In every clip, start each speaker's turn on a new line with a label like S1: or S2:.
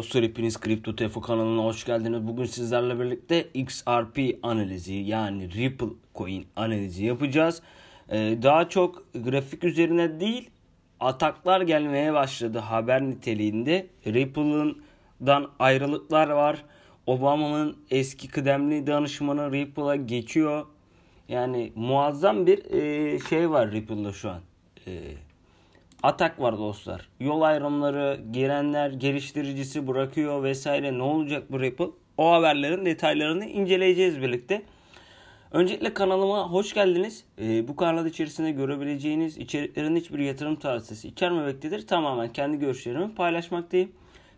S1: dostlar hepiniz Kripto Tefo kanalına hoş geldiniz. Bugün sizlerle birlikte XRP analizi yani Ripple coin analizi yapacağız. Ee, daha çok grafik üzerine değil ataklar gelmeye başladı haber niteliğinde. Ripple'dan ayrılıklar var. Obama'nın eski kıdemli danışmanı Ripple'a geçiyor. Yani muazzam bir e, şey var Ripple'da şu an. E, atak var dostlar. Yol ayrımları, girenler, geliştiricisi bırakıyor vesaire. Ne olacak bu Ripple? O haberlerin detaylarını inceleyeceğiz birlikte. Öncelikle kanalıma hoş geldiniz. Ee, bu kanal içerisinde görebileceğiniz içeriklerin hiçbir yatırım tavsiyesi içermemektedir. Tamamen kendi görüşlerimi paylaşmaktayım.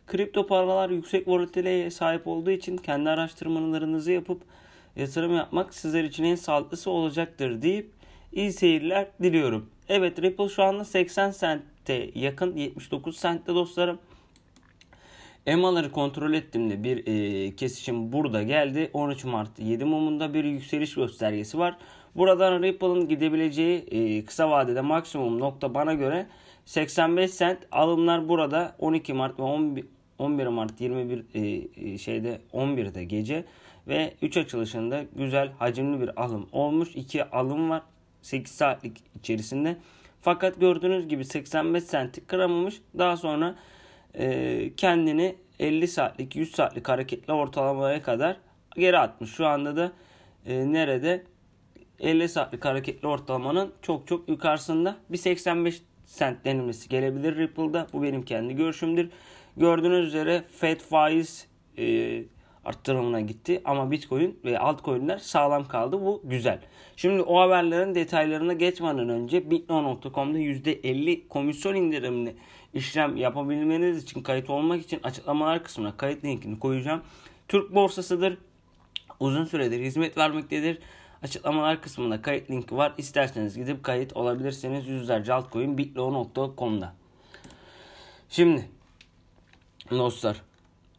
S1: Kripto paralar yüksek volatiliteye sahip olduğu için kendi araştırmalarınızı yapıp yatırım yapmak sizler için en sağlıklısı olacaktır deyip iyi seyirler diliyorum. Evet Ripple şu anda 80 cent'e yakın 79 cent'te dostlarım. EMA'ları kontrol ettiğimde bir e, kesişim burada geldi. 13 Mart 7 mumunda bir yükseliş göstergesi var. Buradan Ripple'ın gidebileceği e, kısa vadede maksimum nokta bana göre 85 cent. Alımlar burada 12 Mart ve 11, 11 Mart 21 e, şeyde 11'de gece ve 3 açılışında güzel hacimli bir alım olmuş. 2 alım var 8 saatlik içerisinde. Fakat gördüğünüz gibi 85 senti kıramamış. Daha sonra e, kendini 50 saatlik 100 saatlik hareketli ortalamaya kadar geri atmış. Şu anda da e, nerede? 50 saatlik hareketli ortalamanın çok çok yukarısında bir 85 sent denilmesi gelebilir Ripple'da. Bu benim kendi görüşümdür. Gördüğünüz üzere Fed faiz e, arttırımına gitti ama Bitcoin ve altcoin'ler sağlam kaldı. Bu güzel. Şimdi o haberlerin detaylarına geçmeden önce bitno.com'da %50 komisyon indirimli işlem yapabilmeniz için kayıt olmak için açıklamalar kısmına kayıt linkini koyacağım. Türk borsasıdır. Uzun süredir hizmet vermektedir. Açıklamalar kısmında kayıt linki var. İsterseniz gidip kayıt olabilirsiniz. Yüzlerce altcoin bitlo.com'da. Şimdi dostlar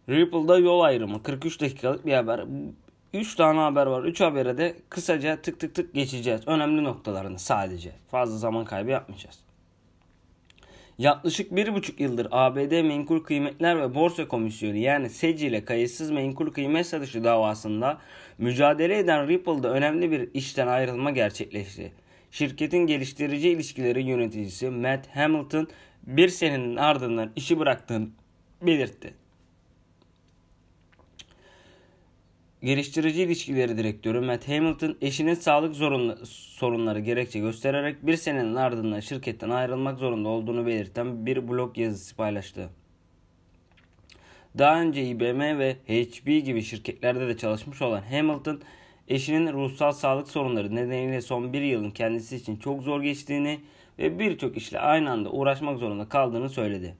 S1: Ripple'da yol ayrımı 43 dakikalık bir haber. 3 tane haber var. 3 habere de kısaca tık tık tık geçeceğiz. Önemli noktalarını sadece. Fazla zaman kaybı yapmayacağız. Yaklaşık 1,5 yıldır ABD Menkul Kıymetler ve Borsa Komisyonu yani SEC ile kayıtsız menkul kıymet satışı davasında mücadele eden Ripple'da önemli bir işten ayrılma gerçekleşti. Şirketin geliştirici ilişkileri yöneticisi Matt Hamilton bir senenin ardından işi bıraktığını belirtti. Geliştirici ilişkileri direktörü Matt Hamilton eşinin sağlık sorunları gerekçe göstererek bir senenin ardından şirketten ayrılmak zorunda olduğunu belirten bir blog yazısı paylaştı. Daha önce IBM ve HP gibi şirketlerde de çalışmış olan Hamilton, eşinin ruhsal sağlık sorunları nedeniyle son bir yılın kendisi için çok zor geçtiğini ve birçok işle aynı anda uğraşmak zorunda kaldığını söyledi.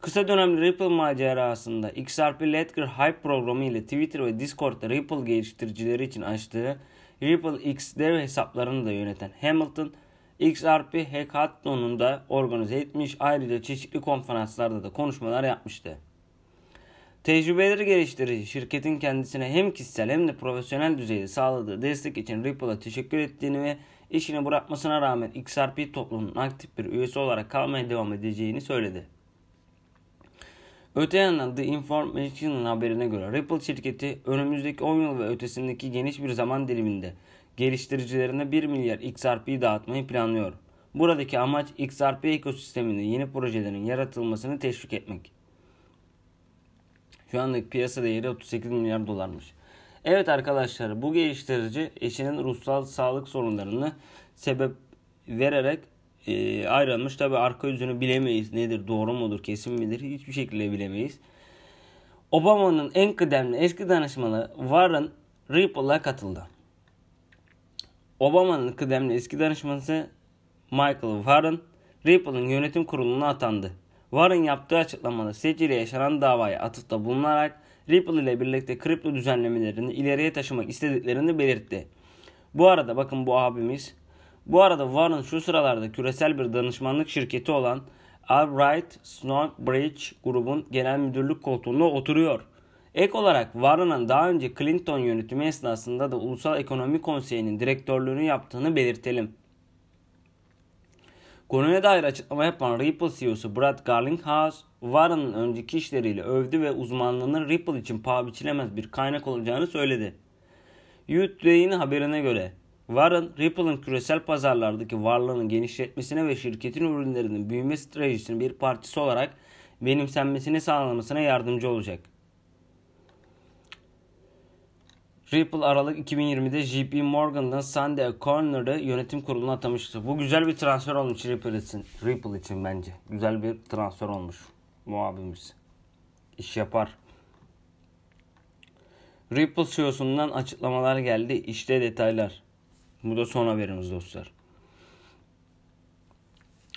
S1: Kısa dönemli Ripple macerasında XRP Ledger Hype programı ile Twitter ve Discord'da Ripple geliştiricileri için açtığı Ripple X dev hesaplarını da yöneten Hamilton, XRP Hackathon'unu da organize etmiş. Ayrıca çeşitli konferanslarda da konuşmalar yapmıştı. Tecrübeleri geliştirici şirketin kendisine hem kişisel hem de profesyonel düzeyde sağladığı destek için Ripple'a teşekkür ettiğini ve işini bırakmasına rağmen XRP toplumunun aktif bir üyesi olarak kalmaya devam edeceğini söyledi. Öte yandan The Information'ın haberine göre Ripple şirketi önümüzdeki 10 yıl ve ötesindeki geniş bir zaman diliminde geliştiricilerine 1 milyar XRP dağıtmayı planlıyor. Buradaki amaç XRP ekosisteminde yeni projelerin yaratılmasını teşvik etmek. Şu andaki piyasa değeri 38 milyar dolarmış. Evet arkadaşlar bu geliştirici eşinin ruhsal sağlık sorunlarını sebep vererek e, ayrılmış. Tabi arka yüzünü bilemeyiz. Nedir doğru mudur kesin midir hiçbir şekilde bilemeyiz. Obama'nın en kıdemli eski danışmanı Warren Ripple'a katıldı. Obama'nın kıdemli eski danışmanı Michael Warren Ripple'ın yönetim kuruluna atandı. Warren yaptığı açıklamada SEC ile yaşanan davaya atıfta bulunarak Ripple ile birlikte kripto düzenlemelerini ileriye taşımak istediklerini belirtti. Bu arada bakın bu abimiz bu arada Warren şu sıralarda küresel bir danışmanlık şirketi olan Albright Bridge grubun genel müdürlük koltuğunda oturuyor. Ek olarak Warren'ın daha önce Clinton yönetimi esnasında da Ulusal Ekonomi Konseyi'nin direktörlüğünü yaptığını belirtelim. Konuya dair açıklama yapan Ripple CEO'su Brad Garlinghouse, Warren'ın önceki işleriyle övdü ve uzmanlığının Ripple için paha biçilemez bir kaynak olacağını söyledi. Youth haberine göre Warren, Ripple'ın küresel pazarlardaki varlığını genişletmesine ve şirketin ürünlerinin büyüme stratejisinin bir parçası olarak benimsenmesini sağlamasına yardımcı olacak. Ripple Aralık 2020'de JP Morgan'dan Sandy O'Connor'ı yönetim kuruluna atamıştı. Bu güzel bir transfer olmuş Ripple için, Ripple için bence. Güzel bir transfer olmuş muhabimiz. İş yapar. Ripple CEO'sundan açıklamalar geldi. İşte detaylar. Bu da son haberimiz dostlar.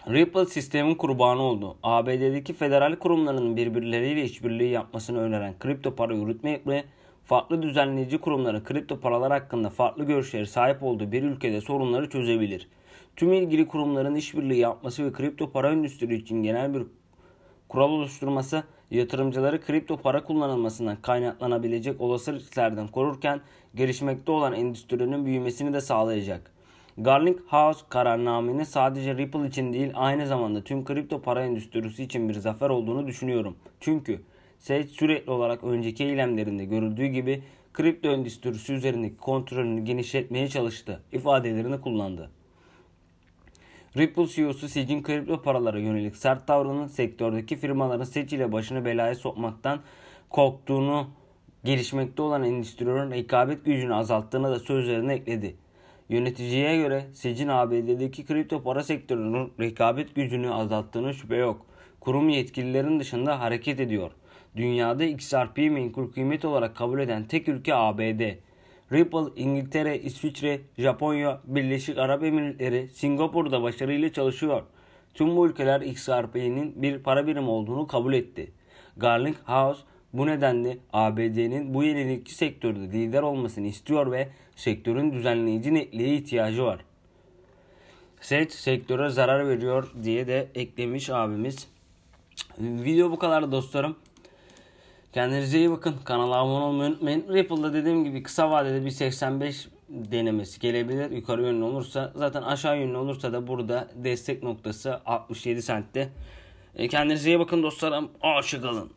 S1: Ripple sistemin kurbanı oldu. ABD'deki federal kurumların birbirleriyle işbirliği yapmasını öneren kripto para yürütme ve farklı düzenleyici kurumların kripto paralar hakkında farklı görüşlere sahip olduğu bir ülkede sorunları çözebilir. Tüm ilgili kurumların işbirliği yapması ve kripto para endüstri için genel bir kural oluşturması yatırımcıları kripto para kullanılmasından kaynaklanabilecek olası risklerden korurken gelişmekte olan endüstrinin büyümesini de sağlayacak. Garling House kararnamenin sadece Ripple için değil aynı zamanda tüm kripto para endüstrisi için bir zafer olduğunu düşünüyorum. Çünkü Sage sürekli olarak önceki eylemlerinde görüldüğü gibi kripto endüstrisi üzerindeki kontrolünü genişletmeye çalıştı ifadelerini kullandı. Ripple CEO'su Sage'in kripto paralara yönelik sert tavrının sektördeki firmaların Sage ile başını belaya sokmaktan korktuğunu gelişmekte olan endüstrinin rekabet gücünü azalttığını da sözlerine ekledi. Yöneticiye göre Sage'in ABD'deki kripto para sektörünün rekabet gücünü azalttığını şüphe yok. Kurum yetkililerin dışında hareket ediyor. Dünyada XRP'yi menkul kıymet olarak kabul eden tek ülke ABD. Ripple, İngiltere, İsviçre, Japonya, Birleşik Arap Emirlikleri, Singapur'da başarıyla çalışıyor. Tüm bu ülkeler XRP'nin bir para birimi olduğunu kabul etti. Garling House bu nedenle ABD'nin bu yenilikçi sektörde lider olmasını istiyor ve sektörün düzenleyici netliğe ihtiyacı var. Sage sektöre zarar veriyor diye de eklemiş abimiz. Video bu kadar dostlarım. Kendinize iyi bakın. Kanala abone olmayı unutmayın. Ripple'da dediğim gibi kısa vadede bir 85 denemesi gelebilir. Yukarı yönlü olursa zaten aşağı yönlü olursa da burada destek noktası 67 sentte. E, kendinize iyi bakın dostlarım. Hoşçakalın.